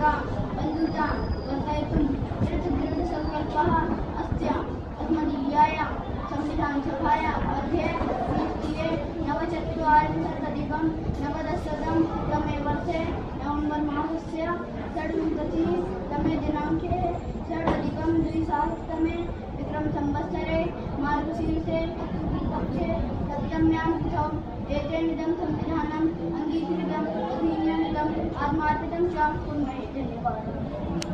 सुनिश्चयिका बन्धुतां वर्धयितुं दृढसङ्कल्पः अस्य अस्मदीयायां संविधानसभाया मध्ये निश्चये नवचत्वारिंशदधिकं नवदशतं तमे वर्षे, नवम्बर् मासस्य षड्विंशतितमे दिनाङ्के षडधिकं पक्षे सप्तम्यां संविधानम् अङ्गीकृतम् आत्मार्पितं च कुर्महे धन्यवादः